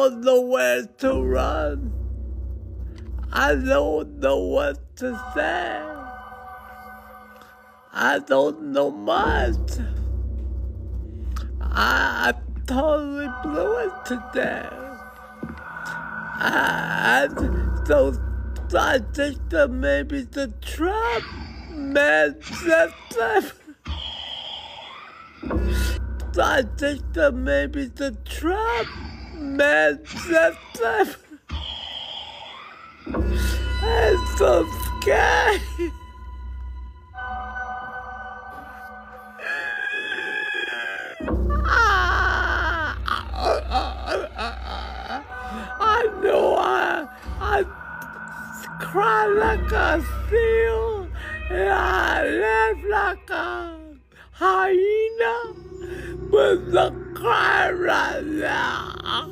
don't know where to run. I don't know what to say. I don't know much. I, I totally blew it today. And so I think that maybe the Trump man said that. I think that maybe the Trump man that. I'm so scared. I know I, I cry like a seal and I laugh like a hyena, but the 太人了。啊